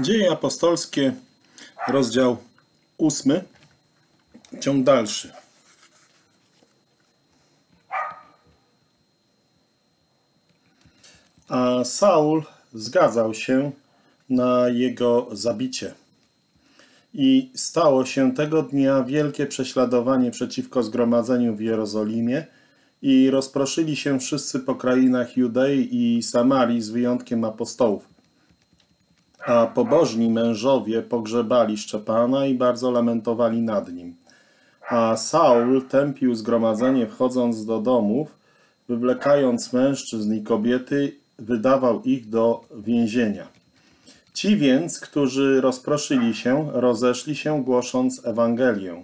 Dzieje apostolskie, rozdział ósmy, ciąg dalszy. A Saul zgadzał się na jego zabicie. I stało się tego dnia wielkie prześladowanie przeciwko zgromadzeniu w Jerozolimie i rozproszyli się wszyscy po krainach Judei i Samarii z wyjątkiem apostołów. A pobożni mężowie pogrzebali Szczepana i bardzo lamentowali nad nim. A Saul tępił zgromadzenie wchodząc do domów, wywlekając mężczyzn i kobiety, wydawał ich do więzienia. Ci więc, którzy rozproszyli się, rozeszli się głosząc Ewangelię.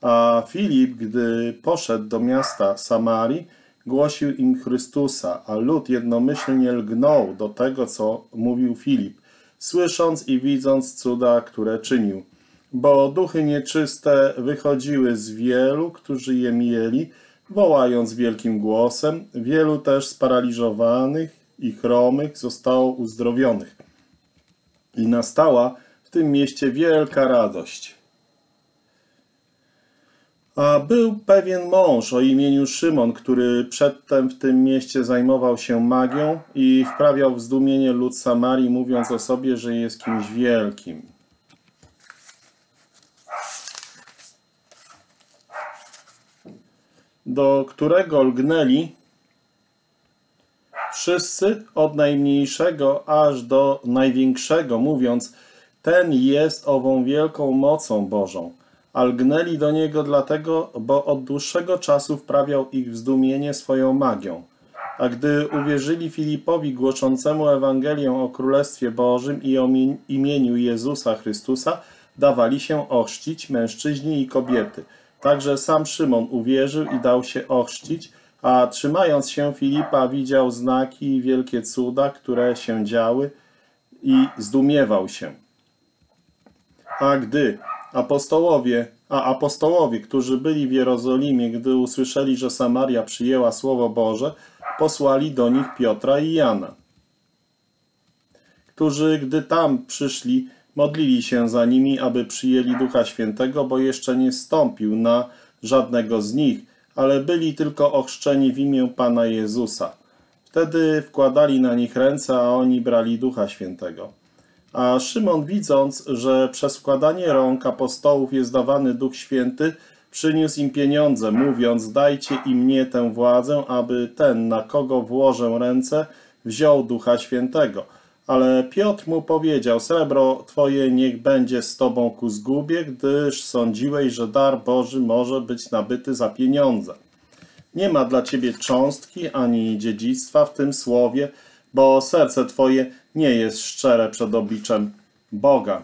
A Filip, gdy poszedł do miasta Samarii, głosił im Chrystusa, a lud jednomyślnie lgnął do tego, co mówił Filip, słysząc i widząc cuda, które czynił. Bo duchy nieczyste wychodziły z wielu, którzy je mieli, wołając wielkim głosem, wielu też sparaliżowanych i chromych zostało uzdrowionych. I nastała w tym mieście wielka radość. A był pewien mąż o imieniu Szymon, który przedtem w tym mieście zajmował się magią i wprawiał w zdumienie lud Samarii, mówiąc o sobie, że jest kimś wielkim. Do którego lgnęli wszyscy od najmniejszego aż do największego, mówiąc, ten jest ową wielką mocą Bożą. A lgnęli do niego dlatego, bo od dłuższego czasu wprawiał ich w zdumienie swoją magią. A gdy uwierzyli Filipowi głoszącemu Ewangelię o Królestwie Bożym i o imieniu Jezusa Chrystusa, dawali się ochrzcić mężczyźni i kobiety. Także sam Szymon uwierzył i dał się ochrzcić, a trzymając się Filipa widział znaki i wielkie cuda, które się działy i zdumiewał się. A gdy apostołowie, a apostołowie, którzy byli w Jerozolimie, gdy usłyszeli, że Samaria przyjęła Słowo Boże, posłali do nich Piotra i Jana, którzy, gdy tam przyszli, modlili się za nimi, aby przyjęli Ducha Świętego, bo jeszcze nie stąpił na żadnego z nich, ale byli tylko ochrzczeni w imię Pana Jezusa. Wtedy wkładali na nich ręce, a oni brali Ducha Świętego. A Szymon, widząc, że przez wkładanie rąk apostołów jest dawany Duch Święty, przyniósł im pieniądze, mówiąc, dajcie i mnie tę władzę, aby ten, na kogo włożę ręce, wziął Ducha Świętego. Ale Piotr mu powiedział, srebro twoje niech będzie z tobą ku zgubie, gdyż sądziłeś, że dar Boży może być nabyty za pieniądze. Nie ma dla ciebie cząstki ani dziedzictwa w tym słowie, bo serce twoje nie jest szczere przed obliczem Boga.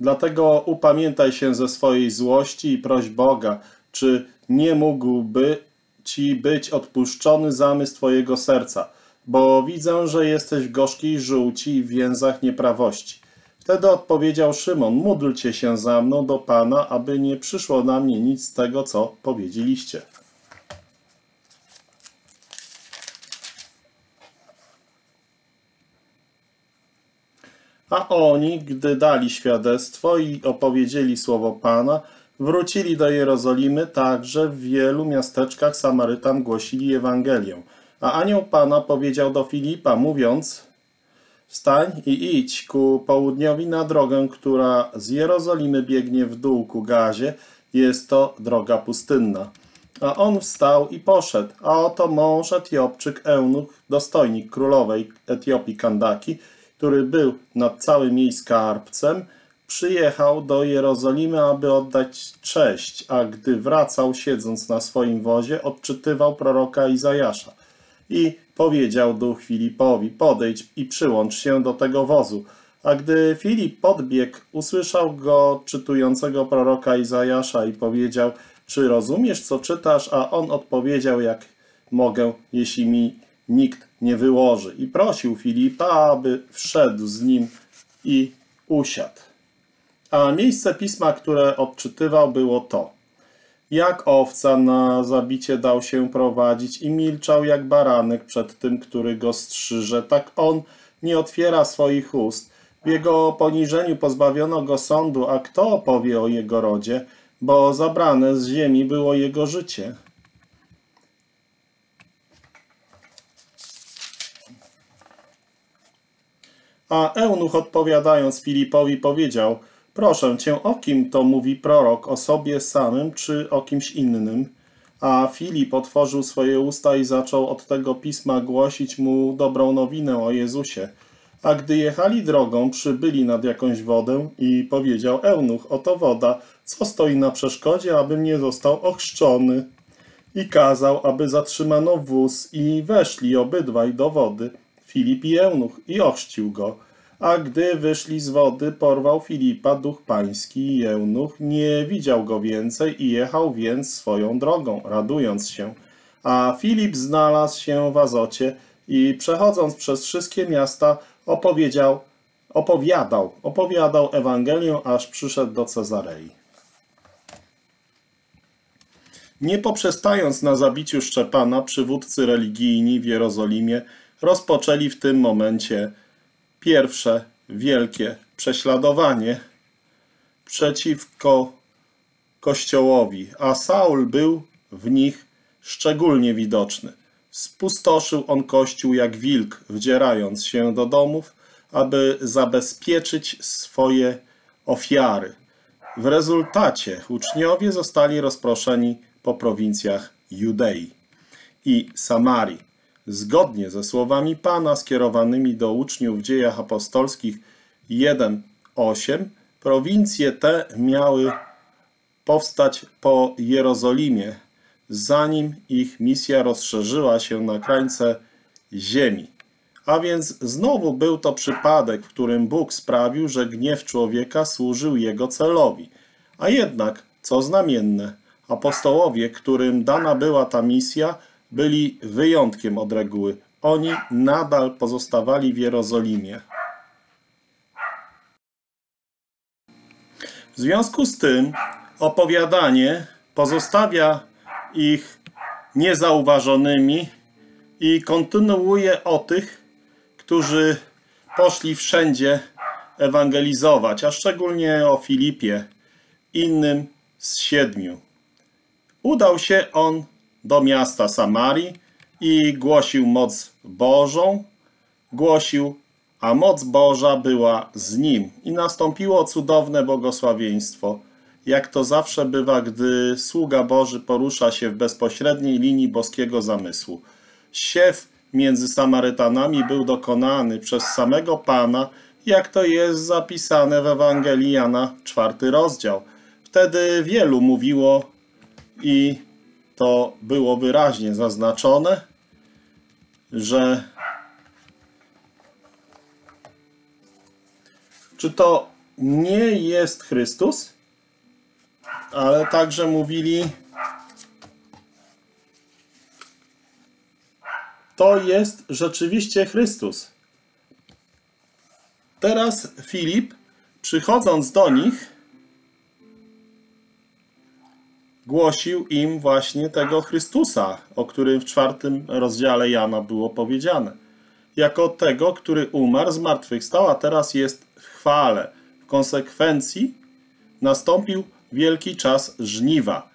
Dlatego upamiętaj się ze swojej złości i proś Boga, czy nie mógłby ci być odpuszczony zamysł twojego serca, bo widzę, że jesteś w gorzkiej żółci i w więzach nieprawości. Wtedy odpowiedział Szymon, módlcie się za mną do Pana, aby nie przyszło na mnie nic z tego, co powiedzieliście. A oni, gdy dali świadectwo i opowiedzieli słowo Pana, wrócili do Jerozolimy, także w wielu miasteczkach Samarytan głosili Ewangelię. A anioł Pana powiedział do Filipa, mówiąc, wstań i idź ku południowi na drogę, która z Jerozolimy biegnie w dół ku Gazie, jest to droga pustynna. A on wstał i poszedł, a oto mąż Etiopczyk Eunuch, dostojnik królowej Etiopii Kandaki, który był nad całym jej skarbcem, przyjechał do Jerozolimy, aby oddać cześć, a gdy wracał, siedząc na swoim wozie, odczytywał proroka Izajasza. I powiedział duch Filipowi, podejdź i przyłącz się do tego wozu. A gdy Filip podbiegł, usłyszał go czytującego proroka Izajasza i powiedział, czy rozumiesz, co czytasz? A on odpowiedział, jak mogę, jeśli mi nikt nie wyłoży. I prosił Filipa, aby wszedł z nim i usiadł. A miejsce pisma, które odczytywał, było to. Jak owca na zabicie dał się prowadzić i milczał jak baranek przed tym, który go strzyże, tak on nie otwiera swoich ust. W jego poniżeniu pozbawiono go sądu, a kto opowie o jego rodzie, bo zabrane z ziemi było jego życie. A eunuch odpowiadając Filipowi powiedział, proszę cię, o kim to mówi prorok, o sobie samym czy o kimś innym? A Filip otworzył swoje usta i zaczął od tego pisma głosić mu dobrą nowinę o Jezusie. A gdy jechali drogą, przybyli nad jakąś wodę i powiedział eunuch, oto woda, co stoi na przeszkodzie, abym nie został ochrzczony? I kazał, aby zatrzymano wóz i weszli obydwaj do wody, Filip i eunuch, i ochrzcił go. A gdy wyszli z wody, porwał Filipa duch pański i eunuch nie widział go więcej i jechał więc swoją drogą, radując się. A Filip znalazł się w Azocie i przechodząc przez wszystkie miasta opowiedział, opowiadał, opowiadał Ewangelię, aż przyszedł do Cezarei. Nie poprzestając na zabiciu Szczepana, przywódcy religijni w Jerozolimie rozpoczęli w tym momencie pierwsze wielkie prześladowanie przeciwko Kościołowi, a Saul był w nich szczególnie widoczny. Spustoszył on Kościół jak wilk, wdzierając się do domów, aby zabezpieczyć swoje ofiary. W rezultacie uczniowie zostali rozproszeni po prowincjach Judei i Samarii. Zgodnie ze słowami Pana skierowanymi do uczniów w dziejach apostolskich 1:8, prowincje te miały powstać po Jerozolimie, zanim ich misja rozszerzyła się na krańce ziemi. A więc znowu był to przypadek, w którym Bóg sprawił, że gniew człowieka służył jego celowi. A jednak, co znamienne, apostołowie, którym dana była ta misja, byli wyjątkiem od reguły. Oni nadal pozostawali w Jerozolimie. W związku z tym opowiadanie pozostawia ich niezauważonymi i kontynuuje o tych, którzy poszli wszędzie ewangelizować, a szczególnie o Filipie, innym z siedmiu. Udał się on do miasta Samarii i głosił moc Bożą, głosił, a moc Boża była z nim i nastąpiło cudowne błogosławieństwo, jak to zawsze bywa, gdy sługa Boży porusza się w bezpośredniej linii boskiego zamysłu. Siew między Samarytanami był dokonany przez samego Pana, jak to jest zapisane w Ewangelii Jana, czwarty rozdział. Wtedy wielu mówiło i to było wyraźnie zaznaczone, że czy to nie jest Chrystus, ale także mówili to jest rzeczywiście Chrystus. Teraz Filip, przychodząc do nich, głosił im właśnie tego Chrystusa, o którym w czwartym rozdziale Jana było powiedziane. Jako tego, który umarł, zmartwychwstał, a teraz jest w chwale. W konsekwencji nastąpił wielki czas żniwa.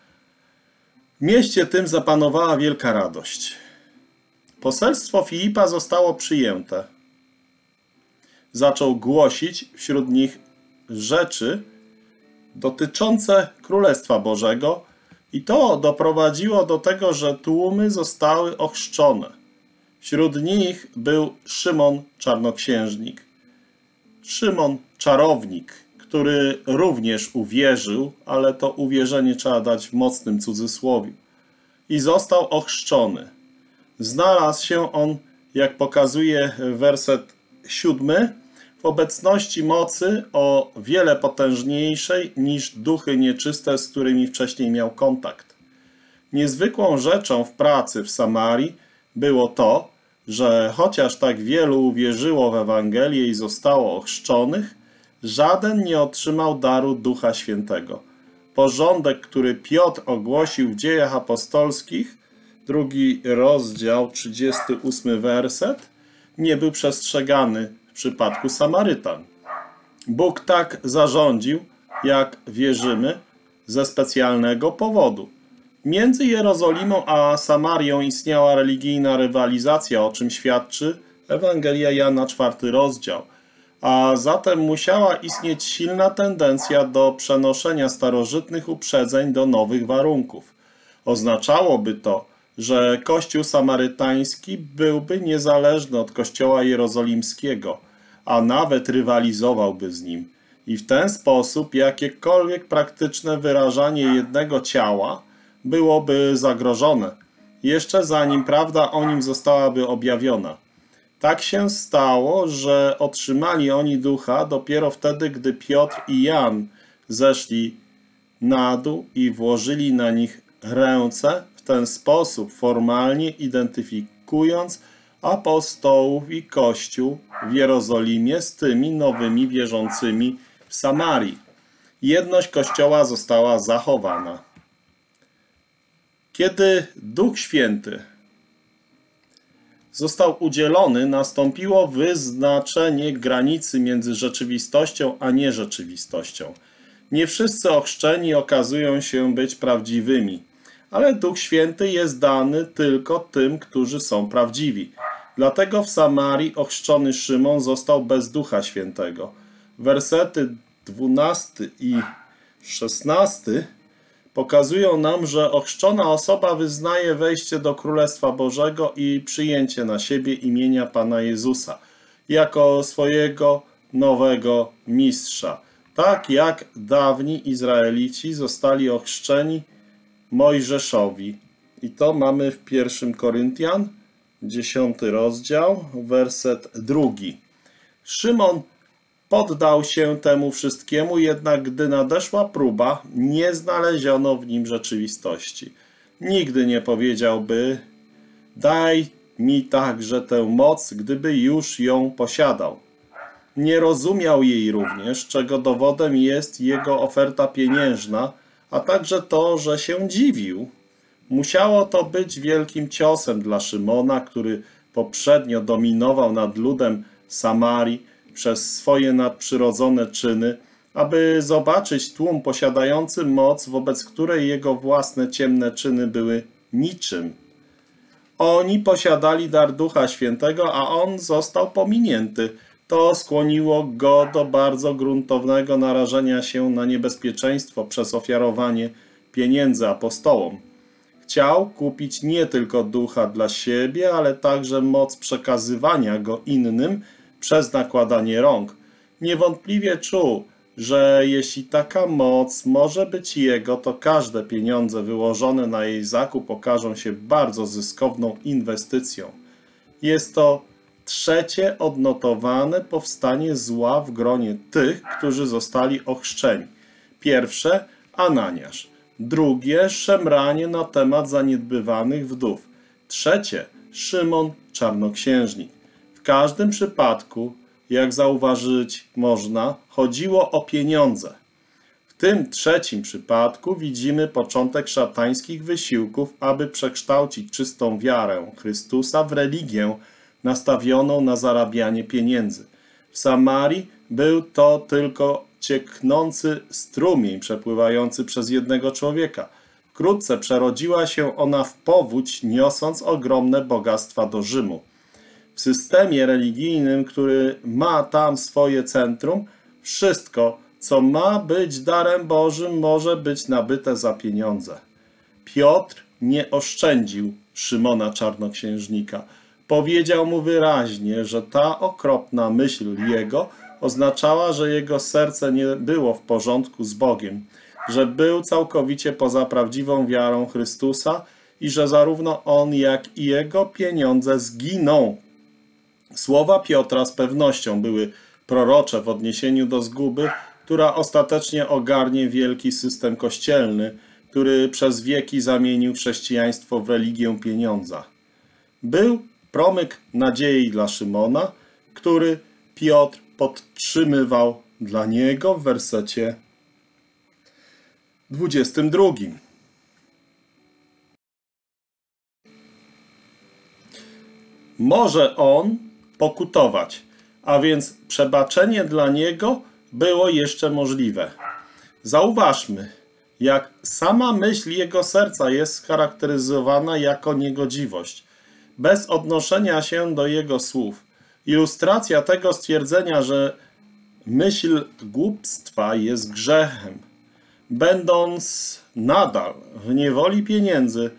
W mieście tym zapanowała wielka radość. Poselstwo Filipa zostało przyjęte. Zaczął głosić wśród nich rzeczy dotyczące Królestwa Bożego i to doprowadziło do tego, że tłumy zostały ochrzczone. Wśród nich był Szymon Czarnoksiężnik, Szymon Czarownik, który również uwierzył, ale to uwierzenie trzeba dać w mocnym cudzysłowie. I został ochrzczony. Znalazł się on, jak pokazuje werset siódmy, w obecności mocy o wiele potężniejszej niż duchy nieczyste, z którymi wcześniej miał kontakt. Niezwykłą rzeczą w pracy w Samarii było to, że chociaż tak wielu uwierzyło w Ewangelię i zostało ochrzczonych, żaden nie otrzymał daru Ducha Świętego. Porządek, który Piotr ogłosił w dziejach apostolskich, drugi rozdział, 38 werset, nie był przestrzegany przypadku Samarytan. Bóg tak zarządził, jak wierzymy, ze specjalnego powodu. Między Jerozolimą a Samarią istniała religijna rywalizacja, o czym świadczy Ewangelia Jana, czwarty rozdział. A zatem musiała istnieć silna tendencja do przenoszenia starożytnych uprzedzeń do nowych warunków. Oznaczałoby to, że Kościół samarytański byłby niezależny od Kościoła jerozolimskiego, a nawet rywalizowałby z nim. I w ten sposób jakiekolwiek praktyczne wyrażanie jednego ciała byłoby zagrożone, jeszcze zanim prawda o nim zostałaby objawiona. Tak się stało, że otrzymali oni ducha dopiero wtedy, gdy Piotr i Jan zeszli na dół i włożyli na nich ręce, w ten sposób formalnie identyfikując apostołów i Kościół w Jerozolimie z tymi nowymi wierzącymi w Samarii. Jedność Kościoła została zachowana. Kiedy Duch Święty został udzielony, nastąpiło wyznaczenie granicy między rzeczywistością a nierzeczywistością. Nie wszyscy ochrzczeni okazują się być prawdziwymi, ale Duch Święty jest dany tylko tym, którzy są prawdziwi. Dlatego w Samarii ochrzczony Szymon został bez Ducha Świętego. Wersety 12 i 16 pokazują nam, że ochrzczona osoba wyznaje wejście do Królestwa Bożego i przyjęcie na siebie imienia Pana Jezusa jako swojego nowego mistrza. Tak jak dawni Izraelici zostali ochrzczeni Mojżeszowi. I to mamy w 1 Koryntian, 10 rozdział, werset drugi. Szymon Poddał się temu wszystkiemu, jednak gdy nadeszła próba, nie znaleziono w nim rzeczywistości. Nigdy nie powiedziałby, daj mi także tę moc, gdyby już ją posiadał. Nie rozumiał jej również, czego dowodem jest jego oferta pieniężna, a także to, że się dziwił. Musiało to być wielkim ciosem dla Szymona, który poprzednio dominował nad ludem Samarii, przez swoje nadprzyrodzone czyny, aby zobaczyć tłum posiadający moc, wobec której jego własne ciemne czyny były niczym. Oni posiadali dar Ducha Świętego, a on został pominięty. To skłoniło go do bardzo gruntownego narażenia się na niebezpieczeństwo przez ofiarowanie pieniędzy apostołom. Chciał kupić nie tylko ducha dla siebie, ale także moc przekazywania go innym przez nakładanie rąk. Niewątpliwie czuł, że jeśli taka moc może być jego, to każde pieniądze wyłożone na jej zakup okażą się bardzo zyskowną inwestycją. Jest to trzecie odnotowane powstanie zła w gronie tych, którzy zostali ochrzczeni. Pierwsze Ananiasz, drugie szemranie na temat zaniedbywanych wdów, trzecie Szymon Czarnoksiężnik. W każdym przypadku, jak zauważyć można, chodziło o pieniądze. W tym trzecim przypadku widzimy początek szatańskich wysiłków, aby przekształcić czystą wiarę Chrystusa w religię nastawioną na zarabianie pieniędzy. W Samarii był to tylko cieknący strumień przepływający przez jednego człowieka. Wkrótce przerodziła się ona w powódź, niosąc ogromne bogactwa do Rzymu w systemie religijnym, który ma tam swoje centrum, wszystko, co ma być darem Bożym, może być nabyte za pieniądze. Piotr nie oszczędził Szymona Czarnoksiężnika. Powiedział mu wyraźnie, że ta okropna myśl jego oznaczała, że jego serce nie było w porządku z Bogiem, że był całkowicie poza prawdziwą wiarą Chrystusa i że zarówno on, jak i jego pieniądze zginą Słowa Piotra z pewnością były prorocze w odniesieniu do zguby, która ostatecznie ogarnie wielki system kościelny, który przez wieki zamienił chrześcijaństwo w religię pieniądza. Był promyk nadziei dla Szymona, który Piotr podtrzymywał dla niego w wersecie 22. Może on pokutować, a więc przebaczenie dla niego było jeszcze możliwe. Zauważmy, jak sama myśl jego serca jest scharakteryzowana jako niegodziwość, bez odnoszenia się do jego słów. Ilustracja tego stwierdzenia, że myśl głupstwa jest grzechem, będąc nadal w niewoli pieniędzy,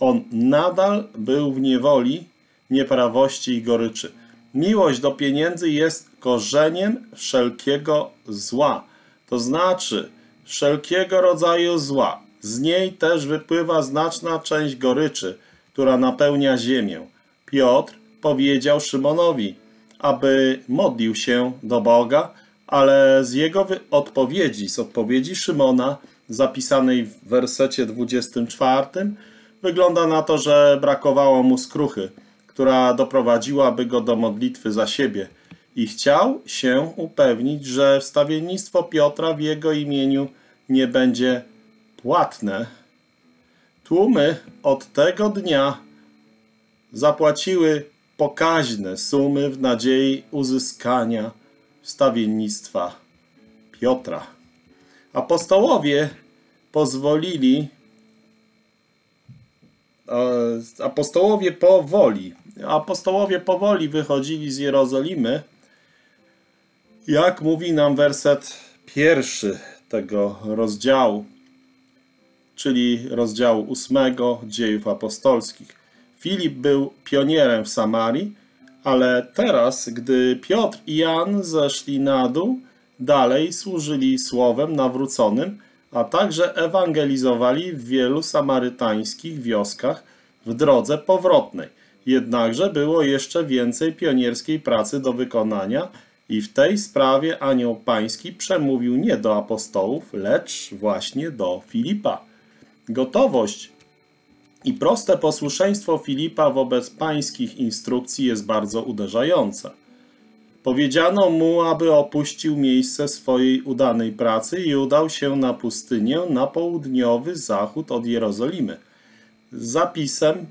on nadal był w niewoli nieprawości i goryczy. Miłość do pieniędzy jest korzeniem wszelkiego zła. To znaczy, wszelkiego rodzaju zła. Z niej też wypływa znaczna część goryczy, która napełnia ziemię. Piotr powiedział Szymonowi, aby modlił się do Boga, ale z jego odpowiedzi, z odpowiedzi Szymona, zapisanej w wersecie 24, wygląda na to, że brakowało mu skruchy, która doprowadziłaby go do modlitwy za siebie i chciał się upewnić, że wstawiennictwo Piotra w jego imieniu nie będzie płatne. Tłumy od tego dnia zapłaciły pokaźne sumy w nadziei uzyskania wstawiennictwa Piotra. Apostołowie pozwolili e, apostołowie powoli apostołowie powoli wychodzili z Jerozolimy jak mówi nam werset pierwszy tego rozdziału, czyli rozdziału ósmego dziejów apostolskich. Filip był pionierem w Samarii, ale teraz, gdy Piotr i Jan zeszli na dół, dalej służyli słowem nawróconym, a także ewangelizowali w wielu samarytańskich wioskach w drodze powrotnej. Jednakże było jeszcze więcej pionierskiej pracy do wykonania i w tej sprawie anioł pański przemówił nie do apostołów, lecz właśnie do Filipa. Gotowość i proste posłuszeństwo Filipa wobec pańskich instrukcji jest bardzo uderzające. Powiedziano mu, aby opuścił miejsce swojej udanej pracy i udał się na pustynię na południowy zachód od Jerozolimy. Zapisem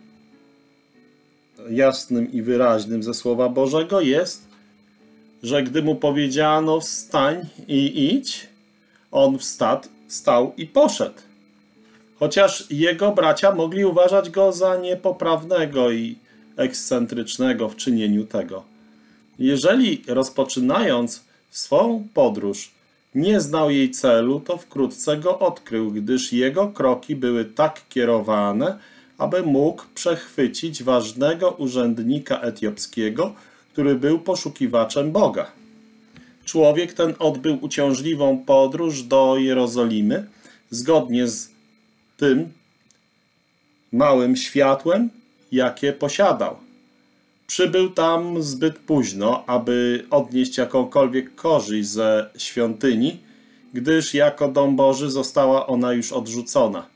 jasnym i wyraźnym ze Słowa Bożego jest, że gdy mu powiedziano wstań i idź, on wstał, stał i poszedł. Chociaż jego bracia mogli uważać go za niepoprawnego i ekscentrycznego w czynieniu tego. Jeżeli rozpoczynając swą podróż nie znał jej celu, to wkrótce go odkrył, gdyż jego kroki były tak kierowane, aby mógł przechwycić ważnego urzędnika etiopskiego, który był poszukiwaczem Boga. Człowiek ten odbył uciążliwą podróż do Jerozolimy, zgodnie z tym małym światłem, jakie posiadał. Przybył tam zbyt późno, aby odnieść jakąkolwiek korzyść ze świątyni, gdyż jako dom Boży została ona już odrzucona.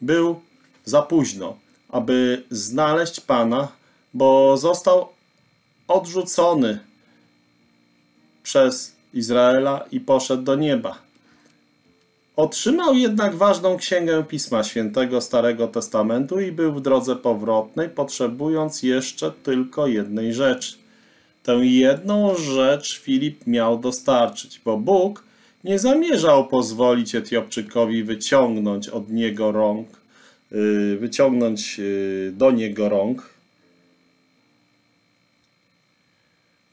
Był za późno, aby znaleźć Pana, bo został odrzucony przez Izraela i poszedł do nieba. Otrzymał jednak ważną księgę Pisma Świętego Starego Testamentu i był w drodze powrotnej, potrzebując jeszcze tylko jednej rzeczy. Tę jedną rzecz Filip miał dostarczyć, bo Bóg nie zamierzał pozwolić Etiopczykowi wyciągnąć od niego rąk, y, wyciągnąć y, do niego rąk,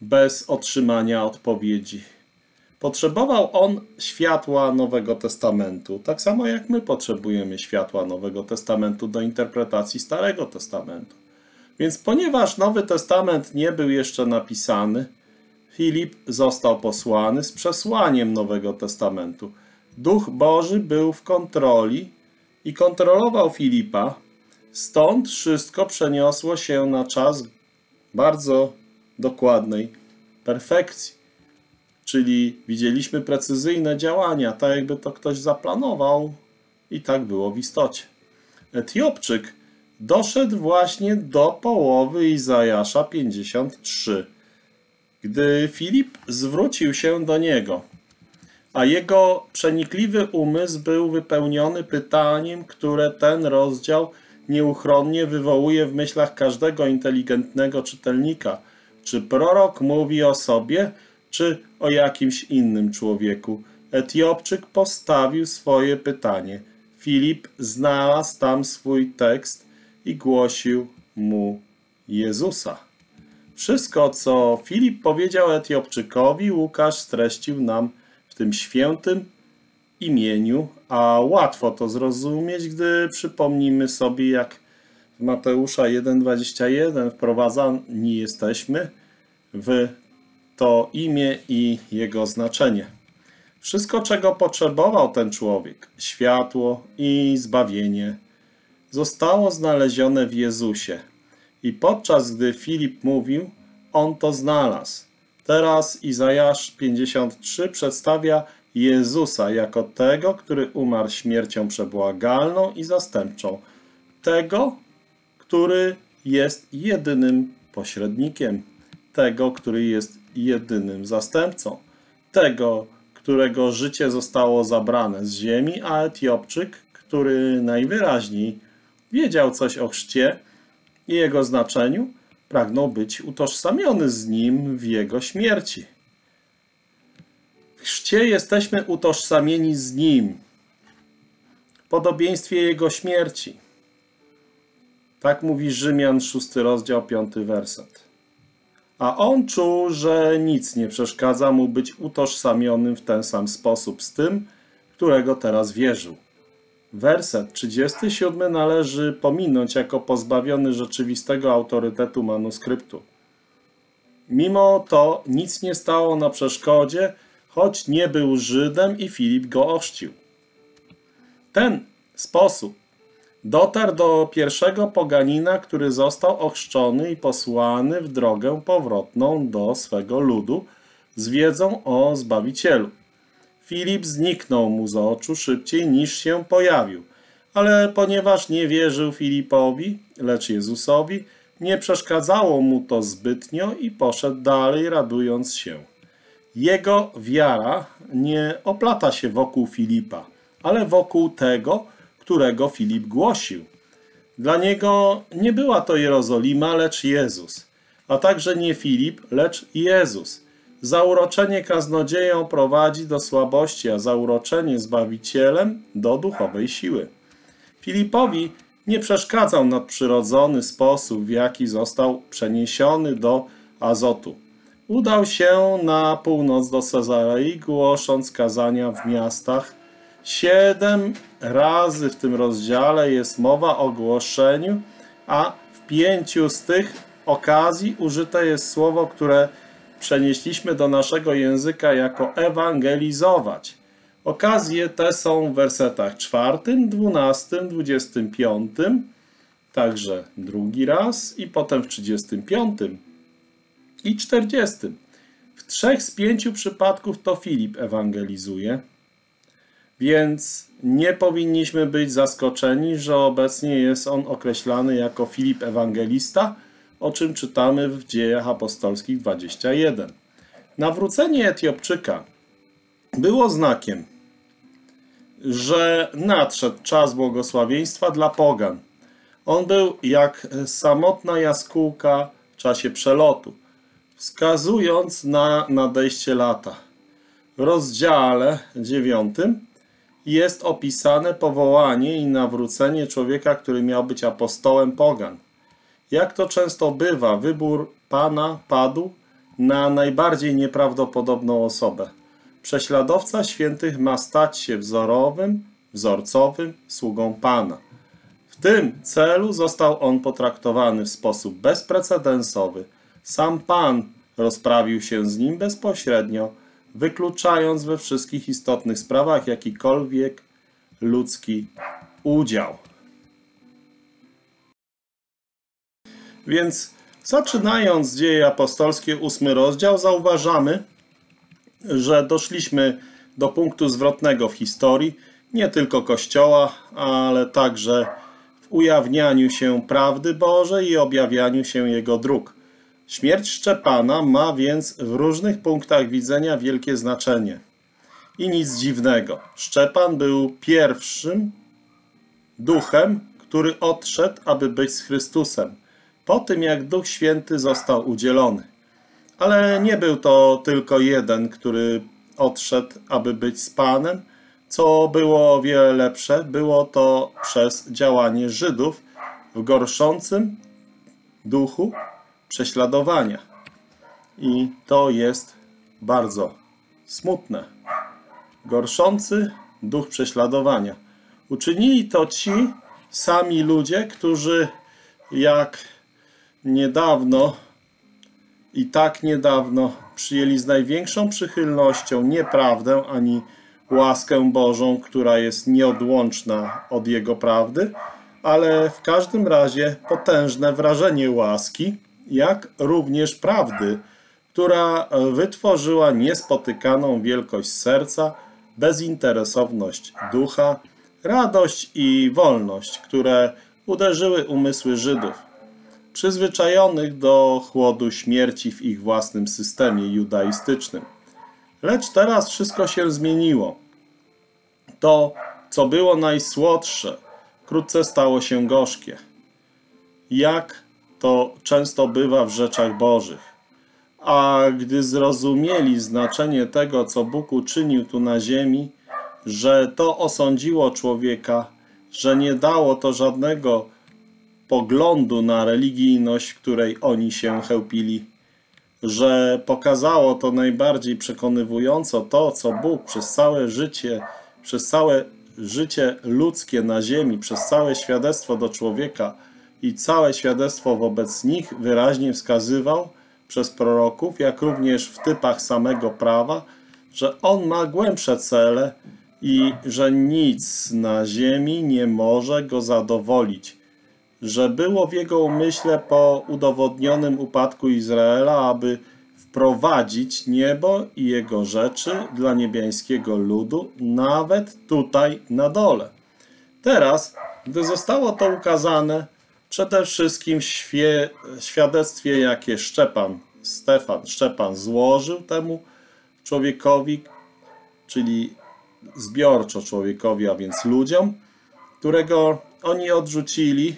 bez otrzymania odpowiedzi. Potrzebował on światła Nowego Testamentu, tak samo jak my potrzebujemy światła Nowego Testamentu do interpretacji Starego Testamentu. Więc ponieważ Nowy Testament nie był jeszcze napisany, Filip został posłany z przesłaniem Nowego Testamentu. Duch Boży był w kontroli i kontrolował Filipa, stąd wszystko przeniosło się na czas bardzo dokładnej perfekcji. Czyli widzieliśmy precyzyjne działania, tak jakby to ktoś zaplanował i tak było w istocie. Etiopczyk doszedł właśnie do połowy Izajasza 53, gdy Filip zwrócił się do niego, a jego przenikliwy umysł był wypełniony pytaniem, które ten rozdział nieuchronnie wywołuje w myślach każdego inteligentnego czytelnika – czy prorok mówi o sobie, czy o jakimś innym człowieku. Etiopczyk postawił swoje pytanie. Filip znalazł tam swój tekst i głosił mu Jezusa. Wszystko, co Filip powiedział Etiopczykowi, Łukasz streścił nam w tym świętym imieniu, a łatwo to zrozumieć, gdy przypomnimy sobie, jak w Mateusza 1,21 wprowadzani jesteśmy w to imię i jego znaczenie. Wszystko, czego potrzebował ten człowiek, światło i zbawienie, zostało znalezione w Jezusie. I podczas gdy Filip mówił, on to znalazł. Teraz Izajasz 53 przedstawia Jezusa jako tego, który umarł śmiercią przebłagalną i zastępczą. Tego, który jest jedynym pośrednikiem. Tego, który jest jedynym zastępcą. Tego, którego życie zostało zabrane z ziemi, a Etiopczyk, który najwyraźniej wiedział coś o chrzcie i jego znaczeniu, pragnął być utożsamiony z nim w jego śmierci. W chrzcie jesteśmy utożsamieni z nim w podobieństwie jego śmierci. Tak mówi Rzymian, szósty rozdział, piąty werset. A on czuł, że nic nie przeszkadza mu być utożsamionym w ten sam sposób z tym, którego teraz wierzył. Werset 37 należy pominąć jako pozbawiony rzeczywistego autorytetu manuskryptu. Mimo to nic nie stało na przeszkodzie, choć nie był Żydem i Filip go ochrzcił. Ten sposób dotarł do pierwszego poganina, który został ochrzczony i posłany w drogę powrotną do swego ludu z wiedzą o Zbawicielu. Filip zniknął mu z oczu szybciej niż się pojawił, ale ponieważ nie wierzył Filipowi, lecz Jezusowi, nie przeszkadzało mu to zbytnio i poszedł dalej, radując się. Jego wiara nie oplata się wokół Filipa, ale wokół tego, którego Filip głosił. Dla niego nie była to Jerozolima, lecz Jezus, a także nie Filip, lecz Jezus. Zauroczenie kaznodzieją prowadzi do słabości, a zauroczenie Zbawicielem do duchowej siły. Filipowi nie przeszkadzał nadprzyrodzony sposób, w jaki został przeniesiony do Azotu. Udał się na północ do Cezarei, głosząc kazania w miastach. Siedem razy w tym rozdziale jest mowa o głoszeniu, a w pięciu z tych okazji użyte jest słowo, które przenieśliśmy do naszego języka jako ewangelizować. Okazje te są w wersetach czwartym, dwunastym, dwudziestym piątym, także drugi raz i potem w trzydziestym piątym i czterdziestym. W trzech z pięciu przypadków to Filip ewangelizuje, więc nie powinniśmy być zaskoczeni, że obecnie jest on określany jako Filip Ewangelista, o czym czytamy w Dziejach Apostolskich 21. Nawrócenie Etiopczyka było znakiem, że nadszedł czas błogosławieństwa dla pogan. On był jak samotna jaskółka w czasie przelotu, wskazując na nadejście lata. W rozdziale 9 jest opisane powołanie i nawrócenie człowieka, który miał być apostołem pogan. Jak to często bywa, wybór Pana padł na najbardziej nieprawdopodobną osobę. Prześladowca świętych ma stać się wzorowym, wzorcowym sługą Pana. W tym celu został on potraktowany w sposób bezprecedensowy. Sam Pan rozprawił się z nim bezpośrednio, wykluczając we wszystkich istotnych sprawach jakikolwiek ludzki udział. Więc zaczynając dzieje apostolskie, ósmy rozdział, zauważamy, że doszliśmy do punktu zwrotnego w historii, nie tylko Kościoła, ale także w ujawnianiu się prawdy Bożej i objawianiu się Jego dróg. Śmierć Szczepana ma więc w różnych punktach widzenia wielkie znaczenie. I nic dziwnego. Szczepan był pierwszym duchem, który odszedł, aby być z Chrystusem, po tym jak Duch Święty został udzielony. Ale nie był to tylko jeden, który odszedł, aby być z Panem. Co było o wiele lepsze, było to przez działanie Żydów w gorszącym duchu prześladowania. I to jest bardzo smutne. Gorszący duch prześladowania. Uczynili to ci sami ludzie, którzy jak niedawno i tak niedawno przyjęli z największą przychylnością nieprawdę ani łaskę Bożą, która jest nieodłączna od Jego prawdy, ale w każdym razie potężne wrażenie łaski, jak również prawdy, która wytworzyła niespotykaną wielkość serca, bezinteresowność ducha, radość i wolność, które uderzyły umysły Żydów, przyzwyczajonych do chłodu śmierci w ich własnym systemie judaistycznym. Lecz teraz wszystko się zmieniło. To, co było najsłodsze, wkrótce stało się gorzkie. Jak to często bywa w rzeczach Bożych. A gdy zrozumieli znaczenie tego, co Bóg uczynił tu na ziemi, że to osądziło człowieka, że nie dało to żadnego poglądu na religijność, w której oni się chełpili, że pokazało to najbardziej przekonywująco to, co Bóg przez całe życie, przez całe życie ludzkie na ziemi, przez całe świadectwo do człowieka i całe świadectwo wobec nich wyraźnie wskazywał przez proroków, jak również w typach samego prawa, że on ma głębsze cele i że nic na ziemi nie może go zadowolić, że było w jego umyśle po udowodnionym upadku Izraela, aby wprowadzić niebo i jego rzeczy dla niebiańskiego ludu, nawet tutaj na dole. Teraz, gdy zostało to ukazane, przede wszystkim świe, świadectwie, jakie Szczepan, Stefan, Szczepan złożył temu człowiekowi, czyli zbiorczo człowiekowi, a więc ludziom, którego oni odrzucili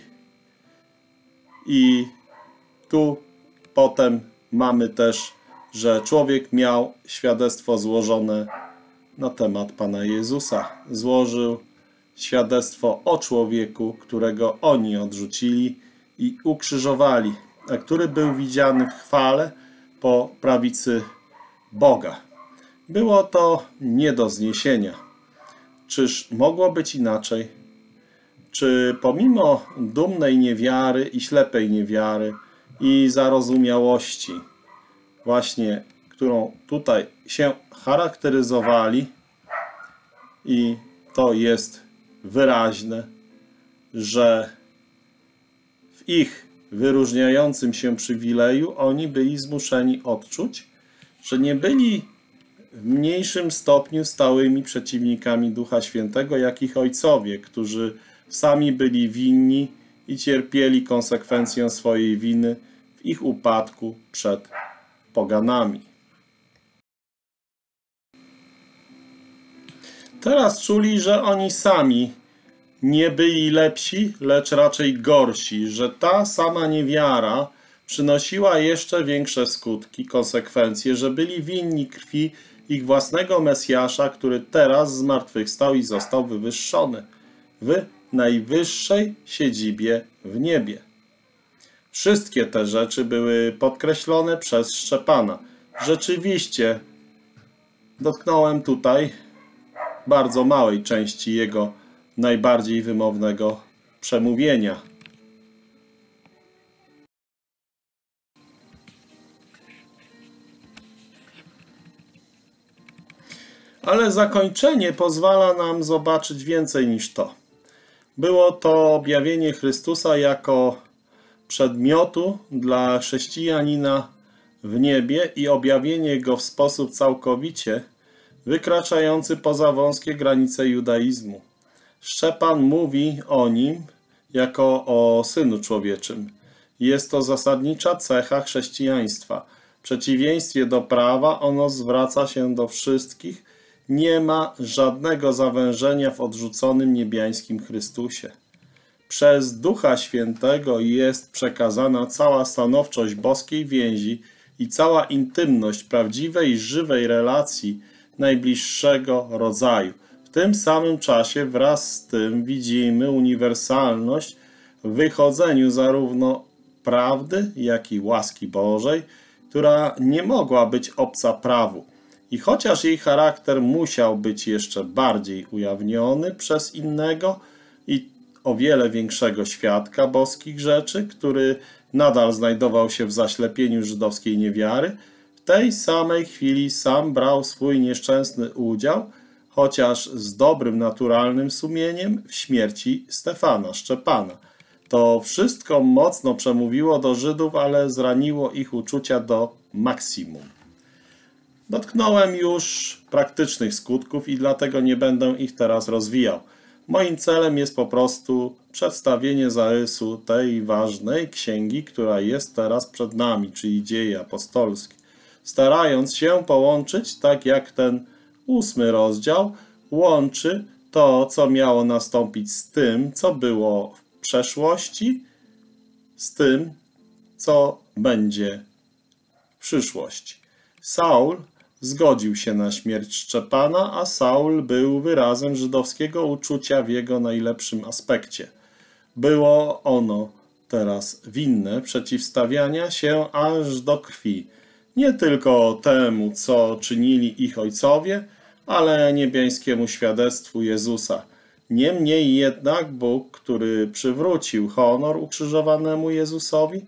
i tu potem mamy też, że człowiek miał świadectwo złożone na temat Pana Jezusa. Złożył świadectwo o człowieku, którego oni odrzucili i ukrzyżowali, a który był widziany w chwale po prawicy Boga. Było to nie do zniesienia. Czyż mogło być inaczej? Czy pomimo dumnej niewiary i ślepej niewiary i zarozumiałości, właśnie którą tutaj się charakteryzowali, i to jest wyraźne, że w ich wyróżniającym się przywileju oni byli zmuszeni odczuć, że nie byli w mniejszym stopniu stałymi przeciwnikami Ducha Świętego, jak ich ojcowie, którzy sami byli winni i cierpieli konsekwencję swojej winy w ich upadku przed poganami. Teraz czuli, że oni sami nie byli lepsi, lecz raczej gorsi, że ta sama niewiara przynosiła jeszcze większe skutki, konsekwencje, że byli winni krwi ich własnego Mesjasza, który teraz zmartwychwstał i został wywyższony w najwyższej siedzibie w niebie. Wszystkie te rzeczy były podkreślone przez Szczepana. Rzeczywiście dotknąłem tutaj bardzo małej części jego najbardziej wymownego przemówienia. Ale zakończenie pozwala nam zobaczyć więcej niż to. Było to objawienie Chrystusa jako przedmiotu dla chrześcijanina w niebie i objawienie go w sposób całkowicie wykraczający poza wąskie granice judaizmu. Szczepan mówi o nim jako o Synu Człowieczym. Jest to zasadnicza cecha chrześcijaństwa. W przeciwieństwie do prawa ono zwraca się do wszystkich, nie ma żadnego zawężenia w odrzuconym niebiańskim Chrystusie. Przez Ducha Świętego jest przekazana cała stanowczość boskiej więzi i cała intymność prawdziwej, żywej relacji najbliższego rodzaju. W tym samym czasie wraz z tym widzimy uniwersalność w wychodzeniu zarówno prawdy, jak i łaski Bożej, która nie mogła być obca prawu. I chociaż jej charakter musiał być jeszcze bardziej ujawniony przez innego i o wiele większego świadka boskich rzeczy, który nadal znajdował się w zaślepieniu żydowskiej niewiary, tej samej chwili sam brał swój nieszczęsny udział, chociaż z dobrym naturalnym sumieniem, w śmierci Stefana Szczepana. To wszystko mocno przemówiło do Żydów, ale zraniło ich uczucia do maksimum. Dotknąłem już praktycznych skutków i dlatego nie będę ich teraz rozwijał. Moim celem jest po prostu przedstawienie zarysu tej ważnej księgi, która jest teraz przed nami, czyli dzieje apostolskie. Starając się połączyć, tak jak ten ósmy rozdział łączy to, co miało nastąpić z tym, co było w przeszłości, z tym, co będzie w przyszłości. Saul zgodził się na śmierć Szczepana, a Saul był wyrazem żydowskiego uczucia w jego najlepszym aspekcie. Było ono teraz winne przeciwstawiania się aż do krwi, nie tylko temu, co czynili ich ojcowie, ale niebiańskiemu świadectwu Jezusa. Niemniej jednak Bóg, który przywrócił honor ukrzyżowanemu Jezusowi,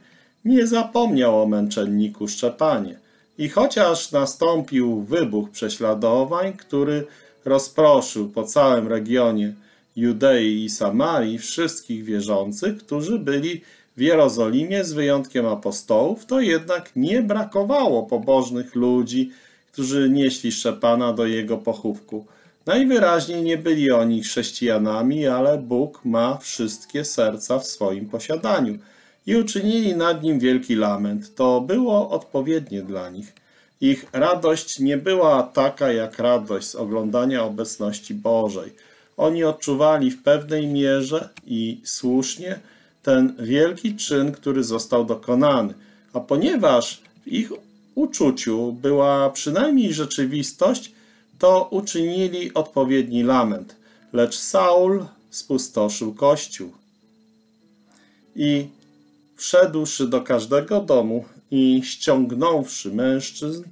nie zapomniał o męczenniku Szczepanie – i chociaż nastąpił wybuch prześladowań, który rozproszył po całym regionie Judei i Samarii wszystkich wierzących, którzy byli w Jerozolimie z wyjątkiem apostołów, to jednak nie brakowało pobożnych ludzi, którzy nieśli Szczepana do jego pochówku. Najwyraźniej nie byli oni chrześcijanami, ale Bóg ma wszystkie serca w swoim posiadaniu – i uczynili nad nim wielki lament. To było odpowiednie dla nich. Ich radość nie była taka jak radość z oglądania obecności Bożej. Oni odczuwali w pewnej mierze i słusznie ten wielki czyn, który został dokonany. A ponieważ w ich uczuciu była przynajmniej rzeczywistość, to uczynili odpowiedni lament. Lecz Saul spustoszył kościół. I wszedłszy do każdego domu i ściągnąwszy mężczyzn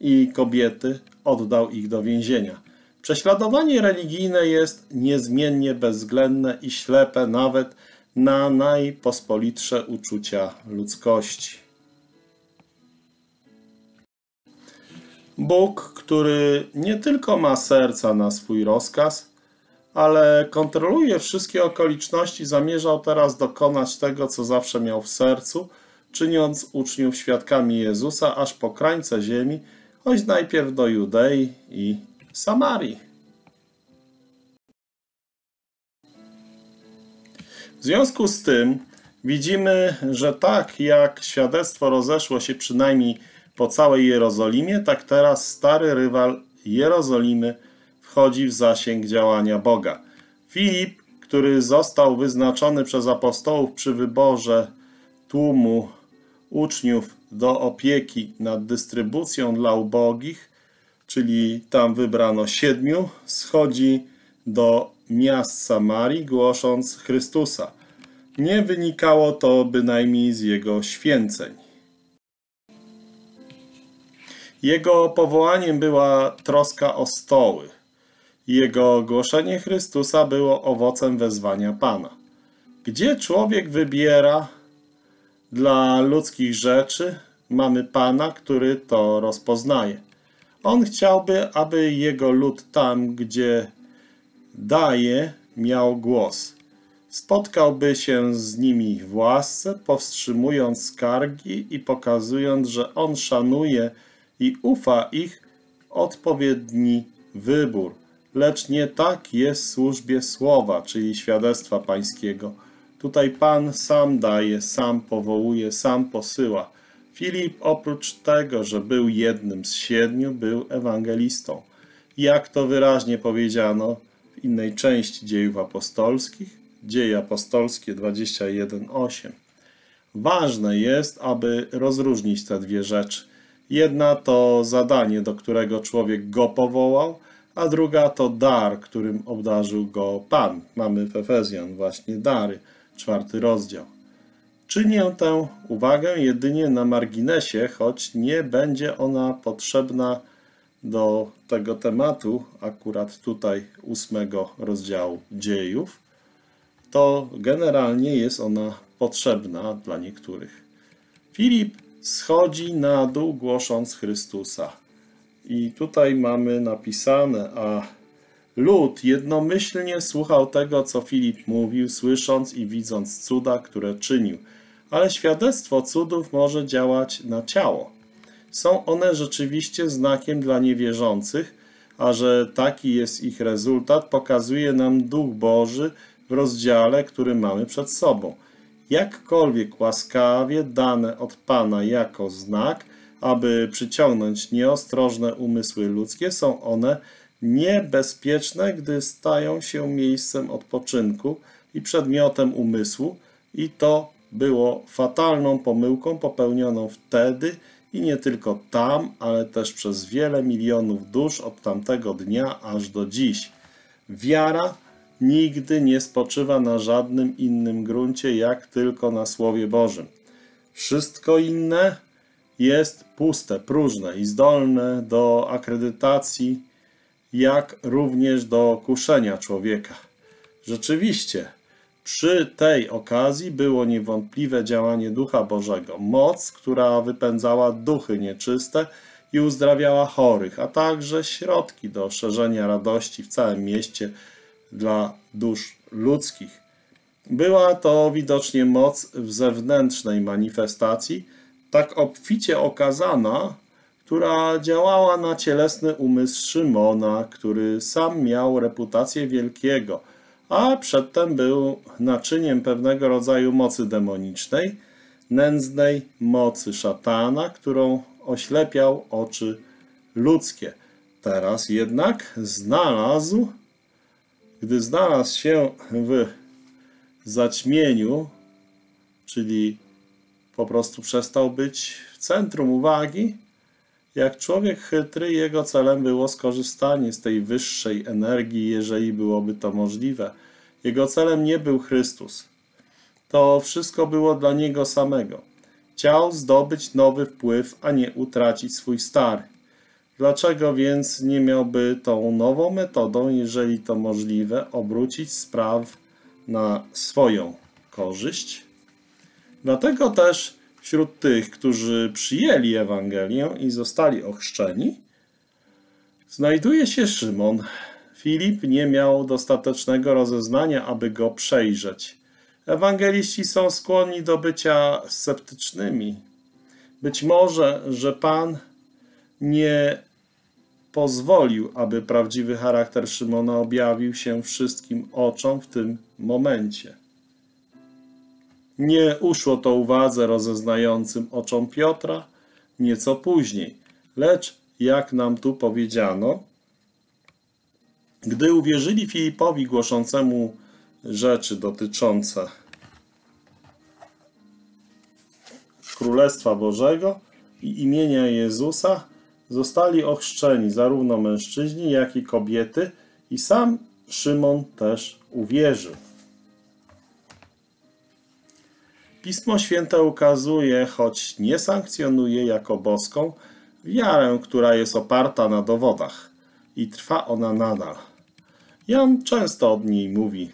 i kobiety, oddał ich do więzienia. Prześladowanie religijne jest niezmiennie bezwzględne i ślepe nawet na najpospolitsze uczucia ludzkości. Bóg, który nie tylko ma serca na swój rozkaz, ale kontroluje wszystkie okoliczności, zamierzał teraz dokonać tego, co zawsze miał w sercu, czyniąc uczniów świadkami Jezusa aż po krańce ziemi, choć najpierw do Judei i Samarii. W związku z tym widzimy, że tak jak świadectwo rozeszło się przynajmniej po całej Jerozolimie, tak teraz stary rywal Jerozolimy wchodzi w zasięg działania Boga. Filip, który został wyznaczony przez apostołów przy wyborze tłumu uczniów do opieki nad dystrybucją dla ubogich, czyli tam wybrano siedmiu, schodzi do miast Samarii, głosząc Chrystusa. Nie wynikało to bynajmniej z jego święceń. Jego powołaniem była troska o stoły. Jego głoszenie Chrystusa było owocem wezwania Pana. Gdzie człowiek wybiera dla ludzkich rzeczy, mamy Pana, który to rozpoznaje. On chciałby, aby jego lud tam, gdzie daje, miał głos. Spotkałby się z nimi w łasce, powstrzymując skargi i pokazując, że on szanuje i ufa ich odpowiedni wybór lecz nie tak jest w służbie słowa, czyli świadectwa pańskiego. Tutaj Pan sam daje, sam powołuje, sam posyła. Filip oprócz tego, że był jednym z siedmiu, był ewangelistą. Jak to wyraźnie powiedziano w innej części dziejów apostolskich, dzieje apostolskie 21:8. Ważne jest, aby rozróżnić te dwie rzeczy – Jedna to zadanie, do którego człowiek go powołał, a druga to dar, którym obdarzył go Pan. Mamy w Efezjan właśnie dary, czwarty rozdział. Czynię tę uwagę jedynie na marginesie, choć nie będzie ona potrzebna do tego tematu, akurat tutaj ósmego rozdziału dziejów, to generalnie jest ona potrzebna dla niektórych. Filip schodzi na dół głosząc Chrystusa. I tutaj mamy napisane, a lud jednomyślnie słuchał tego, co Filip mówił, słysząc i widząc cuda, które czynił. Ale świadectwo cudów może działać na ciało. Są one rzeczywiście znakiem dla niewierzących, a że taki jest ich rezultat, pokazuje nam Duch Boży w rozdziale, który mamy przed sobą. Jakkolwiek łaskawie dane od Pana jako znak, aby przyciągnąć nieostrożne umysły ludzkie, są one niebezpieczne, gdy stają się miejscem odpoczynku i przedmiotem umysłu, i to było fatalną pomyłką popełnioną wtedy i nie tylko tam, ale też przez wiele milionów dusz od tamtego dnia aż do dziś. Wiara nigdy nie spoczywa na żadnym innym gruncie, jak tylko na Słowie Bożym. Wszystko inne jest puste, próżne i zdolne do akredytacji, jak również do kuszenia człowieka. Rzeczywiście, przy tej okazji było niewątpliwe działanie Ducha Bożego, moc, która wypędzała duchy nieczyste i uzdrawiała chorych, a także środki do szerzenia radości w całym mieście dla dusz ludzkich. Była to widocznie moc w zewnętrznej manifestacji, tak obficie okazana, która działała na cielesny umysł Szymona, który sam miał reputację wielkiego, a przedtem był naczyniem pewnego rodzaju mocy demonicznej, nędznej mocy szatana, którą oślepiał oczy ludzkie. Teraz jednak znalazł, gdy znalazł się w zaćmieniu, czyli po prostu przestał być w centrum uwagi. Jak człowiek chytry, jego celem było skorzystanie z tej wyższej energii, jeżeli byłoby to możliwe. Jego celem nie był Chrystus. To wszystko było dla niego samego. Chciał zdobyć nowy wpływ, a nie utracić swój stary. Dlaczego więc nie miałby tą nową metodą, jeżeli to możliwe, obrócić spraw na swoją korzyść? Dlatego też wśród tych, którzy przyjęli Ewangelię i zostali ochrzczeni, znajduje się Szymon. Filip nie miał dostatecznego rozeznania, aby go przejrzeć. Ewangeliści są skłonni do bycia sceptycznymi. Być może, że Pan nie pozwolił, aby prawdziwy charakter Szymona objawił się wszystkim oczom w tym momencie. Nie uszło to uwadze rozeznającym oczom Piotra nieco później, lecz jak nam tu powiedziano, gdy uwierzyli Filipowi głoszącemu rzeczy dotyczące Królestwa Bożego i imienia Jezusa, zostali ochrzczeni zarówno mężczyźni, jak i kobiety i sam Szymon też uwierzył. Pismo Święte ukazuje, choć nie sankcjonuje jako boską, wiarę, która jest oparta na dowodach i trwa ona nadal. Jan często od niej mówi,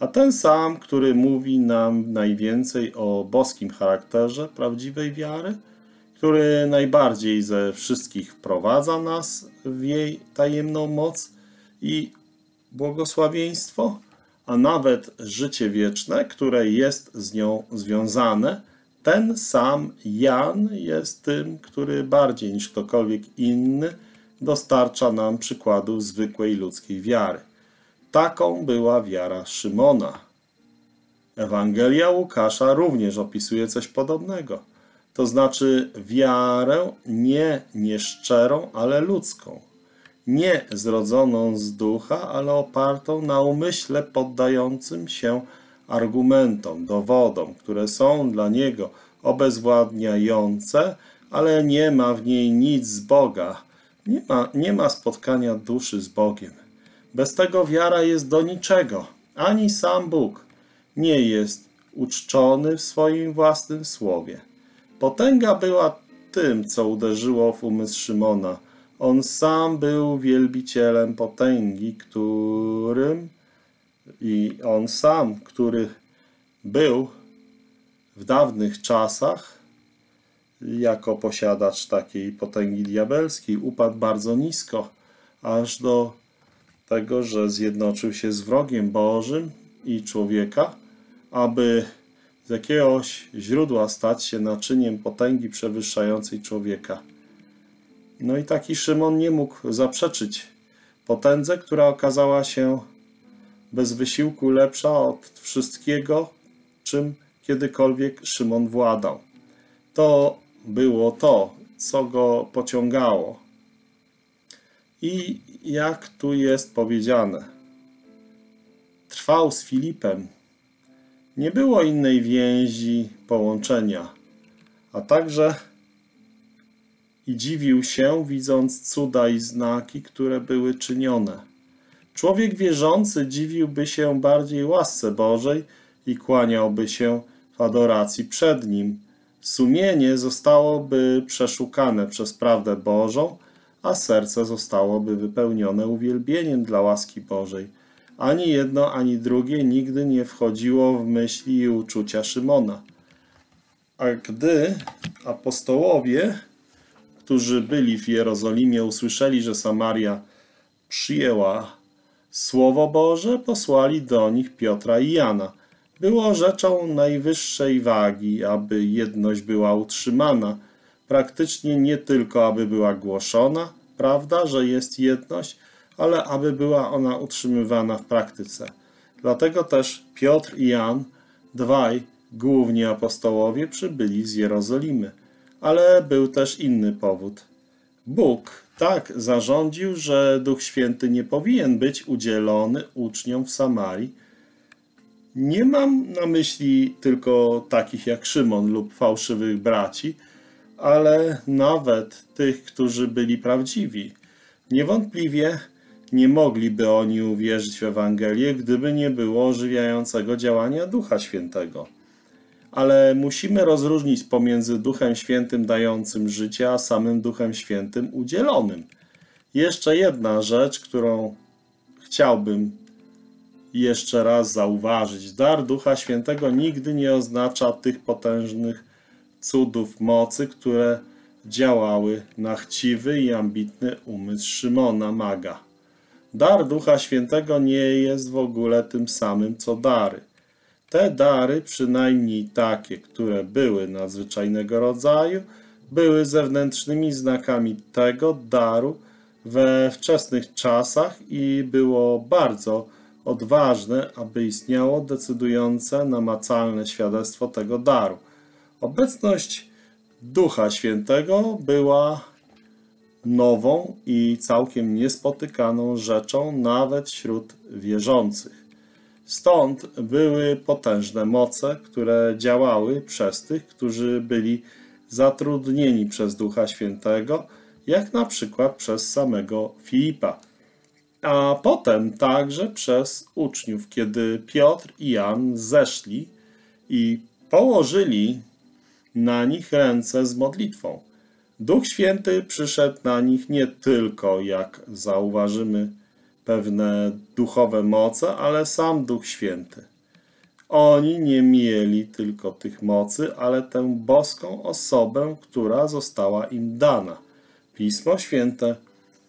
a ten sam, który mówi nam najwięcej o boskim charakterze prawdziwej wiary, który najbardziej ze wszystkich wprowadza nas w jej tajemną moc i błogosławieństwo, a nawet życie wieczne, które jest z nią związane, ten sam Jan jest tym, który bardziej niż ktokolwiek inny dostarcza nam przykładów zwykłej ludzkiej wiary. Taką była wiara Szymona. Ewangelia Łukasza również opisuje coś podobnego. To znaczy wiarę nie nieszczerą, ale ludzką nie zrodzoną z ducha, ale opartą na umyśle poddającym się argumentom, dowodom, które są dla niego obezwładniające, ale nie ma w niej nic z Boga. Nie ma, nie ma spotkania duszy z Bogiem. Bez tego wiara jest do niczego. Ani sam Bóg nie jest uczczony w swoim własnym słowie. Potęga była tym, co uderzyło w umysł Szymona. On sam był wielbicielem potęgi, którym i on sam, który był w dawnych czasach jako posiadacz takiej potęgi diabelskiej, upadł bardzo nisko, aż do tego, że zjednoczył się z wrogiem Bożym i człowieka, aby z jakiegoś źródła stać się naczyniem potęgi przewyższającej człowieka. No i taki Szymon nie mógł zaprzeczyć potędze, która okazała się bez wysiłku lepsza od wszystkiego, czym kiedykolwiek Szymon władał. To było to, co go pociągało. I jak tu jest powiedziane, trwał z Filipem. Nie było innej więzi połączenia, a także i dziwił się, widząc cuda i znaki, które były czynione. Człowiek wierzący dziwiłby się bardziej łasce Bożej i kłaniałby się w adoracji przed Nim. Sumienie zostałoby przeszukane przez prawdę Bożą, a serce zostałoby wypełnione uwielbieniem dla łaski Bożej. Ani jedno, ani drugie nigdy nie wchodziło w myśli i uczucia Szymona. A gdy apostołowie, którzy byli w Jerozolimie, usłyszeli, że Samaria przyjęła Słowo Boże, posłali do nich Piotra i Jana. Było rzeczą najwyższej wagi, aby jedność była utrzymana, praktycznie nie tylko, aby była głoszona, prawda, że jest jedność, ale aby była ona utrzymywana w praktyce. Dlatego też Piotr i Jan, dwaj główni apostołowie, przybyli z Jerozolimy. Ale był też inny powód. Bóg tak zarządził, że Duch Święty nie powinien być udzielony uczniom w Samarii. Nie mam na myśli tylko takich jak Szymon lub fałszywych braci, ale nawet tych, którzy byli prawdziwi. Niewątpliwie nie mogliby oni uwierzyć w Ewangelię, gdyby nie było ożywiającego działania Ducha Świętego. Ale musimy rozróżnić pomiędzy Duchem Świętym dającym życie, a samym Duchem Świętym udzielonym. Jeszcze jedna rzecz, którą chciałbym jeszcze raz zauważyć. Dar Ducha Świętego nigdy nie oznacza tych potężnych cudów mocy, które działały na chciwy i ambitny umysł Szymona Maga. Dar Ducha Świętego nie jest w ogóle tym samym co dary. Te dary, przynajmniej takie, które były nadzwyczajnego rodzaju, były zewnętrznymi znakami tego daru we wczesnych czasach i było bardzo odważne, aby istniało decydujące, namacalne świadectwo tego daru. Obecność Ducha Świętego była nową i całkiem niespotykaną rzeczą nawet wśród wierzących. Stąd były potężne moce, które działały przez tych, którzy byli zatrudnieni przez Ducha Świętego, jak na przykład przez samego Filipa, a potem także przez uczniów, kiedy Piotr i Jan zeszli i położyli na nich ręce z modlitwą. Duch Święty przyszedł na nich nie tylko, jak zauważymy, pewne duchowe moce, ale sam Duch Święty. Oni nie mieli tylko tych mocy, ale tę boską osobę, która została im dana. Pismo Święte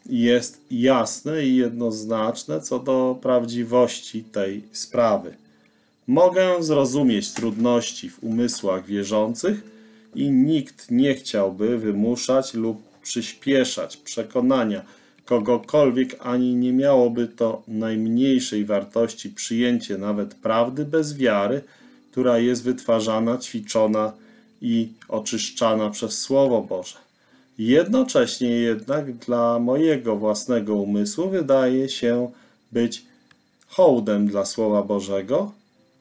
jest jasne i jednoznaczne co do prawdziwości tej sprawy. Mogę zrozumieć trudności w umysłach wierzących, i nikt nie chciałby wymuszać lub przyspieszać przekonania kogokolwiek, ani nie miałoby to najmniejszej wartości przyjęcie nawet prawdy bez wiary, która jest wytwarzana, ćwiczona i oczyszczana przez Słowo Boże. Jednocześnie jednak dla mojego własnego umysłu wydaje się być hołdem dla Słowa Bożego,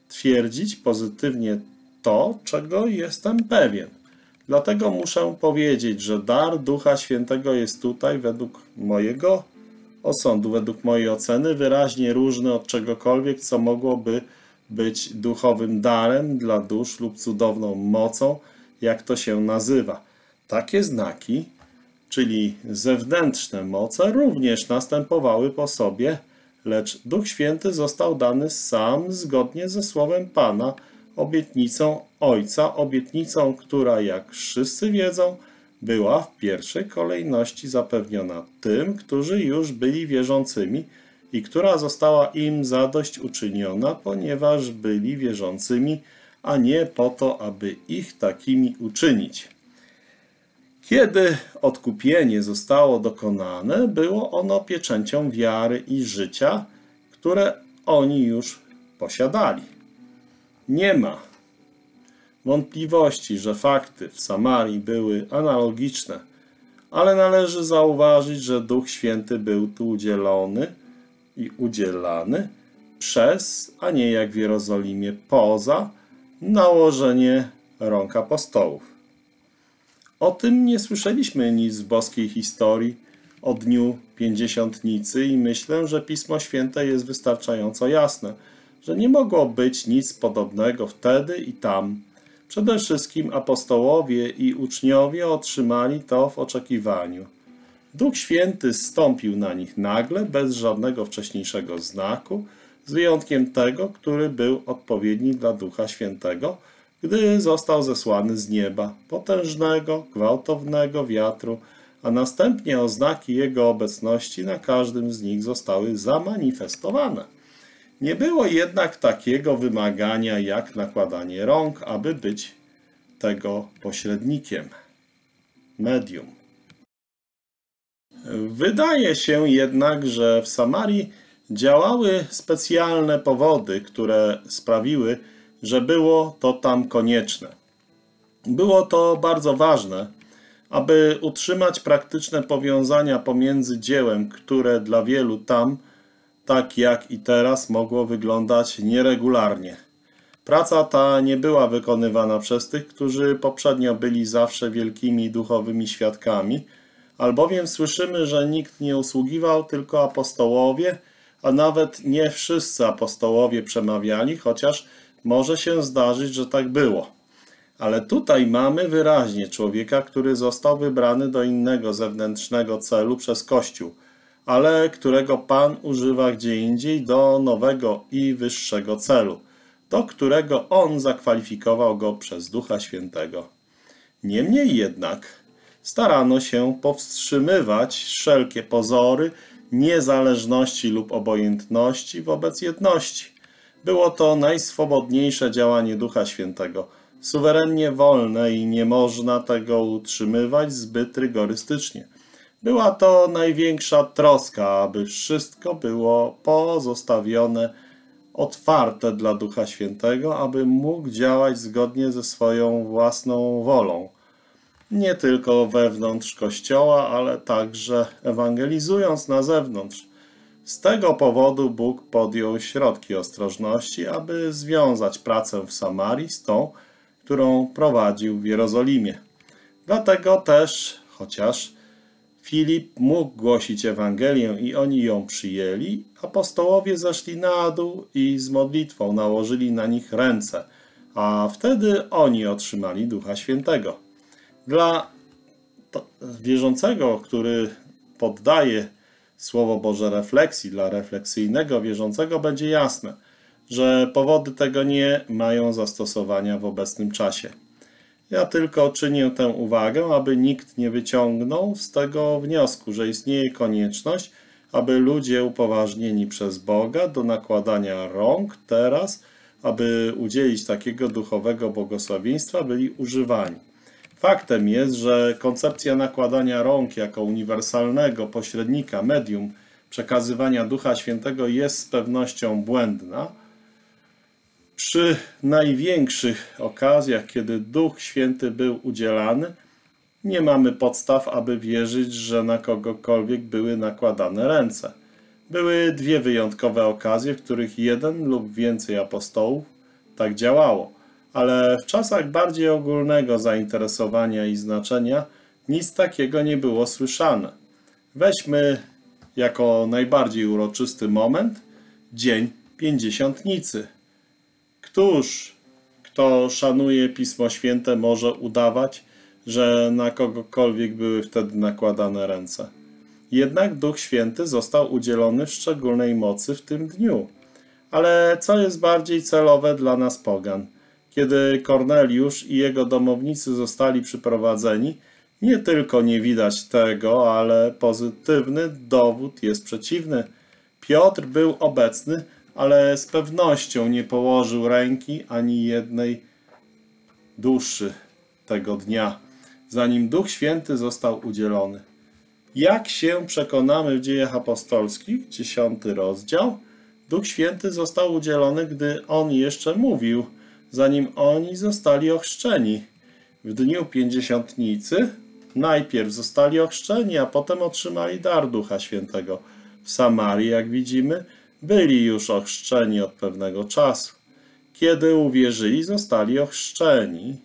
twierdzić pozytywnie to, czego jestem pewien. Dlatego muszę powiedzieć, że dar Ducha Świętego jest tutaj według mojego osądu, według mojej oceny wyraźnie różny od czegokolwiek, co mogłoby być duchowym darem dla dusz lub cudowną mocą, jak to się nazywa. Takie znaki, czyli zewnętrzne moce, również następowały po sobie, lecz Duch Święty został dany sam zgodnie ze słowem Pana, obietnicą Ojca, obietnicą, która, jak wszyscy wiedzą, była w pierwszej kolejności zapewniona tym, którzy już byli wierzącymi i która została im zadośćuczyniona, ponieważ byli wierzącymi, a nie po to, aby ich takimi uczynić. Kiedy odkupienie zostało dokonane, było ono pieczęcią wiary i życia, które oni już posiadali. Nie ma wątpliwości, że fakty w Samarii były analogiczne, ale należy zauważyć, że Duch Święty był tu udzielony i udzielany przez, a nie jak w Jerozolimie poza, nałożenie rąk apostołów. O tym nie słyszeliśmy nic w boskiej historii o dniu pięćdziesiątnicy i myślę, że Pismo Święte jest wystarczająco jasne, że nie mogło być nic podobnego wtedy i tam. Przede wszystkim apostołowie i uczniowie otrzymali to w oczekiwaniu. Duch Święty stąpił na nich nagle, bez żadnego wcześniejszego znaku, z wyjątkiem tego, który był odpowiedni dla Ducha Świętego – gdy został zesłany z nieba, potężnego, gwałtownego wiatru, a następnie oznaki jego obecności na każdym z nich zostały zamanifestowane. Nie było jednak takiego wymagania jak nakładanie rąk, aby być tego pośrednikiem, medium. Wydaje się jednak, że w Samarii działały specjalne powody, które sprawiły, że było to tam konieczne. Było to bardzo ważne, aby utrzymać praktyczne powiązania pomiędzy dziełem, które dla wielu tam, tak jak i teraz, mogło wyglądać nieregularnie. Praca ta nie była wykonywana przez tych, którzy poprzednio byli zawsze wielkimi duchowymi świadkami, albowiem słyszymy, że nikt nie usługiwał, tylko apostołowie, a nawet nie wszyscy apostołowie przemawiali, chociaż może się zdarzyć, że tak było. Ale tutaj mamy wyraźnie człowieka, który został wybrany do innego zewnętrznego celu przez Kościół, ale którego Pan używa gdzie indziej do nowego i wyższego celu, do którego On zakwalifikował go przez Ducha Świętego. Niemniej jednak starano się powstrzymywać wszelkie pozory niezależności lub obojętności wobec jedności było to najswobodniejsze działanie Ducha Świętego, suwerennie wolne i nie można tego utrzymywać zbyt rygorystycznie. Była to największa troska, aby wszystko było pozostawione otwarte dla Ducha Świętego, aby mógł działać zgodnie ze swoją własną wolą. Nie tylko wewnątrz Kościoła, ale także ewangelizując na zewnątrz. Z tego powodu Bóg podjął środki ostrożności, aby związać pracę w Samarii z tą, którą prowadził w Jerozolimie. Dlatego też, chociaż Filip mógł głosić Ewangelię i oni ją przyjęli, apostołowie zeszli na dół i z modlitwą nałożyli na nich ręce, a wtedy oni otrzymali Ducha Świętego. Dla wierzącego, który poddaje Słowo Boże refleksji dla refleksyjnego wierzącego będzie jasne, że powody tego nie mają zastosowania w obecnym czasie. Ja tylko czynię tę uwagę, aby nikt nie wyciągnął z tego wniosku, że istnieje konieczność, aby ludzie upoważnieni przez Boga do nakładania rąk teraz, aby udzielić takiego duchowego błogosławieństwa, byli używani. Faktem jest, że koncepcja nakładania rąk jako uniwersalnego pośrednika, medium przekazywania Ducha Świętego jest z pewnością błędna. Przy największych okazjach, kiedy Duch Święty był udzielany, nie mamy podstaw, aby wierzyć, że na kogokolwiek były nakładane ręce. Były dwie wyjątkowe okazje, w których jeden lub więcej apostołów tak działało ale w czasach bardziej ogólnego zainteresowania i znaczenia nic takiego nie było słyszane. Weźmy jako najbardziej uroczysty moment Dzień Pięćdziesiątnicy. Któż, kto szanuje Pismo Święte, może udawać, że na kogokolwiek były wtedy nakładane ręce? Jednak Duch Święty został udzielony w szczególnej mocy w tym dniu. Ale co jest bardziej celowe dla nas pogan? Kiedy Korneliusz i jego domownicy zostali przyprowadzeni, nie tylko nie widać tego, ale pozytywny dowód jest przeciwny. Piotr był obecny, ale z pewnością nie położył ręki ani jednej duszy tego dnia, zanim Duch Święty został udzielony. Jak się przekonamy w dziejach apostolskich, dziesiąty rozdział, Duch Święty został udzielony, gdy On jeszcze mówił, zanim oni zostali ochrzczeni. W dniu pięćdziesiątnicy najpierw zostali ochrzczeni, a potem otrzymali dar Ducha Świętego. W Samarii, jak widzimy, byli już ochrzczeni od pewnego czasu. Kiedy uwierzyli, zostali ochrzczeni.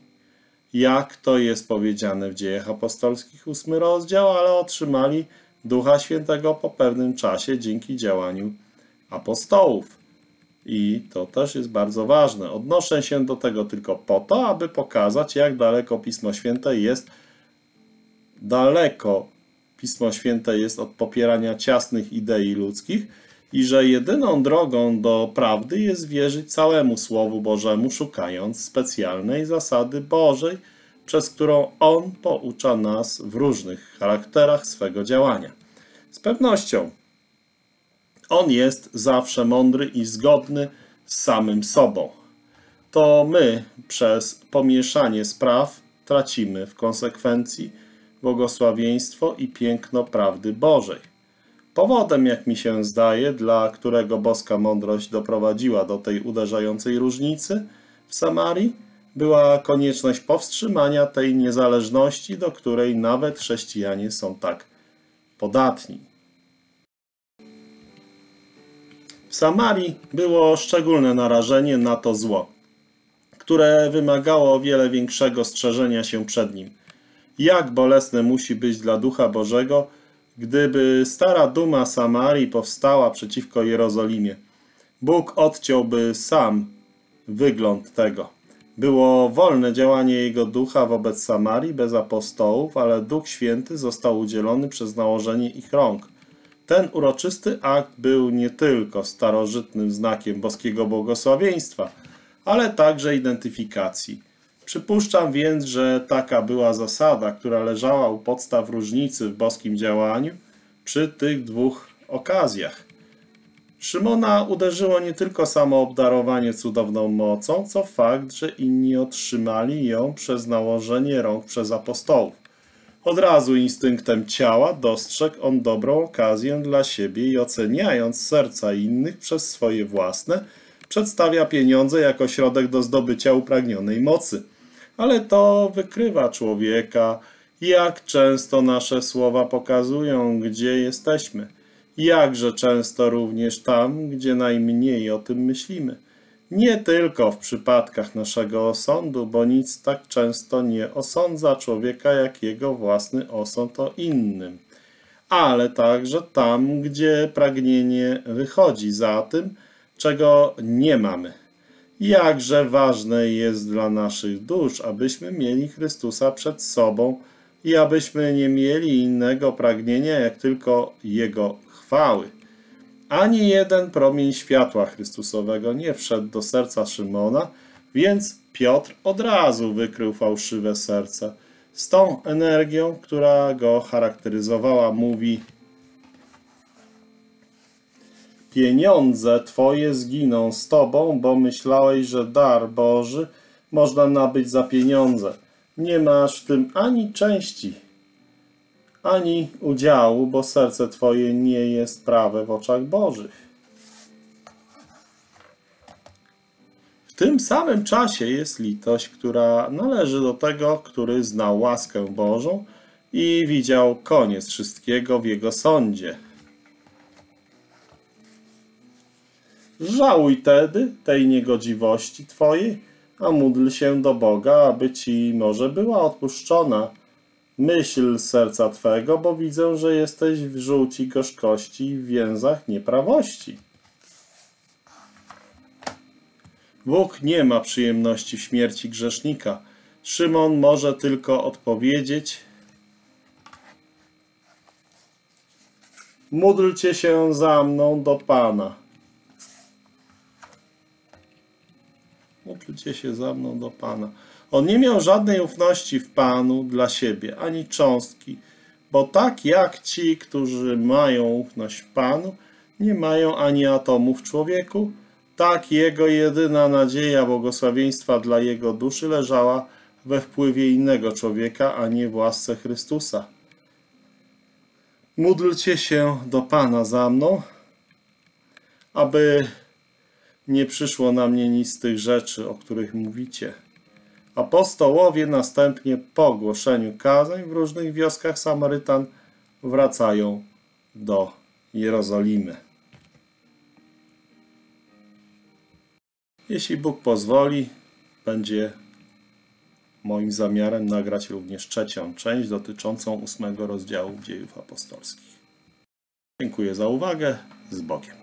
Jak to jest powiedziane w dziejach apostolskich, ósmy rozdział, ale otrzymali Ducha Świętego po pewnym czasie dzięki działaniu apostołów. I to też jest bardzo ważne. Odnoszę się do tego tylko po to, aby pokazać, jak daleko Pismo Święte jest daleko Pismo Święte jest od popierania ciasnych idei ludzkich i że jedyną drogą do prawdy jest wierzyć całemu Słowu Bożemu, szukając specjalnej zasady Bożej, przez którą On poucza nas w różnych charakterach swego działania. Z pewnością On jest zawsze mądry i zgodny z samym sobą. To my przez pomieszanie spraw tracimy w konsekwencji błogosławieństwo i piękno prawdy Bożej. Powodem, jak mi się zdaje, dla którego boska mądrość doprowadziła do tej uderzającej różnicy w Samarii, była konieczność powstrzymania tej niezależności, do której nawet chrześcijanie są tak podatni. W Samarii było szczególne narażenie na to zło, które wymagało o wiele większego strzeżenia się przed nim – jak bolesne musi być dla Ducha Bożego, gdyby stara duma Samarii powstała przeciwko Jerozolimie. Bóg odciąłby sam wygląd tego. Było wolne działanie Jego Ducha wobec Samarii bez apostołów, ale Duch Święty został udzielony przez nałożenie ich rąk. Ten uroczysty akt był nie tylko starożytnym znakiem boskiego błogosławieństwa, ale także identyfikacji – Przypuszczam więc, że taka była zasada, która leżała u podstaw różnicy w boskim działaniu przy tych dwóch okazjach. Szymona uderzyło nie tylko samo obdarowanie cudowną mocą, co fakt, że inni otrzymali ją przez nałożenie rąk przez apostołów. Od razu instynktem ciała dostrzegł on dobrą okazję dla siebie i oceniając serca innych przez swoje własne, przedstawia pieniądze jako środek do zdobycia upragnionej mocy ale to wykrywa człowieka, jak często nasze słowa pokazują, gdzie jesteśmy, jakże często również tam, gdzie najmniej o tym myślimy. Nie tylko w przypadkach naszego osądu, bo nic tak często nie osądza człowieka, jak jego własny osąd o innym, ale także tam, gdzie pragnienie wychodzi za tym, czego nie mamy jakże ważne jest dla naszych dusz, abyśmy mieli Chrystusa przed sobą i abyśmy nie mieli innego pragnienia, jak tylko Jego chwały. Ani jeden promień światła Chrystusowego nie wszedł do serca Szymona, więc Piotr od razu wykrył fałszywe serce. Z tą energią, która go charakteryzowała, mówi Pieniądze Twoje zginą z Tobą, bo myślałeś, że dar Boży można nabyć za pieniądze. Nie masz w tym ani części, ani udziału, bo serce Twoje nie jest prawe w oczach Bożych. W tym samym czasie jest litość, która należy do tego, który znał łaskę Bożą i widział koniec wszystkiego w Jego sądzie. Żałuj tedy tej niegodziwości Twojej, a módl się do Boga, aby ci może była odpuszczona myśl serca Twego, bo widzę, że jesteś w żółci gorzkości i w więzach nieprawości. Bóg nie ma przyjemności w śmierci grzesznika. Szymon może tylko odpowiedzieć: Módlcie się za mną do Pana. Módlcie się za mną do Pana. On nie miał żadnej ufności w Panu dla siebie, ani cząstki, bo tak jak ci, którzy mają ufność w Panu, nie mają ani atomu w człowieku, tak jego jedyna nadzieja błogosławieństwa dla jego duszy leżała we wpływie innego człowieka, a nie w łasce Chrystusa. Módlcie się do Pana za mną, aby nie przyszło na mnie nic z tych rzeczy, o których mówicie. Apostołowie następnie po ogłoszeniu kazań w różnych wioskach Samarytan wracają do Jerozolimy. Jeśli Bóg pozwoli, będzie moim zamiarem nagrać również trzecią część dotyczącą ósmego rozdziału dziejów apostolskich. Dziękuję za uwagę. Z Bogiem.